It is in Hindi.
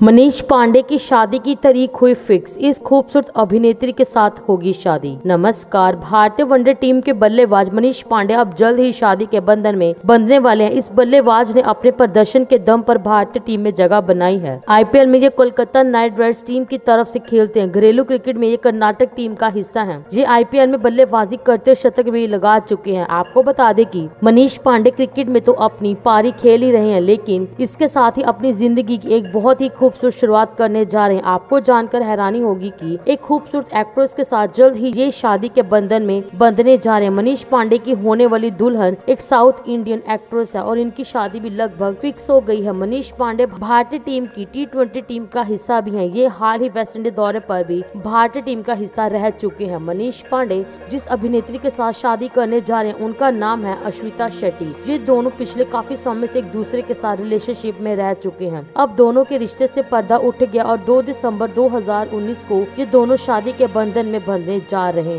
मनीष पांडे की शादी की तारीख हुई फिक्स। इस खूबसूरत अभिनेत्री के साथ होगी शादी। नमस्कार, भारतीय वनडे टीम के बल्लेबाज मनीष पांडे अब जल्द ही शादी के बंधन में बंधने वाले हैं। इस बल्लेबाज ने अपने प्रदर्शन के दम पर भारतीय टीम में जगह बनाई है। आईपीएल में ये कोलकाता नाइट राइडर्स टीम की तरफ़ से खेलते हैं। घरेलू क्रिकेट में ये कर्नाटक टीम का हिस्सा है। ये आईपीएल में बल्लेबाजी करते शतक भी लगा चुके हैं। आपको बता दें की मनीष पांडे क्रिकेट में तो अपनी पारी खेल ही रहे हैं, लेकिन इसके साथ ही अपनी ज़िंदगी की एक बहुत ही खूबसूरत शुरुआत करने जा रहे हैं। आपको जानकर हैरानी होगी कि एक खूबसूरत एक्ट्रेस के साथ जल्द ही ये शादी के बंधन में बंधने जा रहे हैं। मनीष पांडे की होने वाली दुल्हन एक साउथ इंडियन एक्ट्रेस है और इनकी शादी भी लगभग फिक्स हो गई है। मनीष पांडे भारतीय टीम की टी ट्वेंटी टीम का हिस्सा भी है। ये हाल ही वेस्ट इंडीज दौरे पर भी भारतीय टीम का हिस्सा रह चुके हैं। मनीष पांडे जिस अभिनेत्री के साथ शादी करने जा रहे हैं, उनका नाम है अश्विता शेट्टी। ये दोनों पिछले काफ़ी समय से एक दूसरे के साथ रिलेशनशिप में रह चुके हैं। अब दोनों के रिश्ते से पर्दा उठ गया और 2 दिसंबर 2019 को ये दोनों शादी के बंधन में बंधने जा रहे हैं।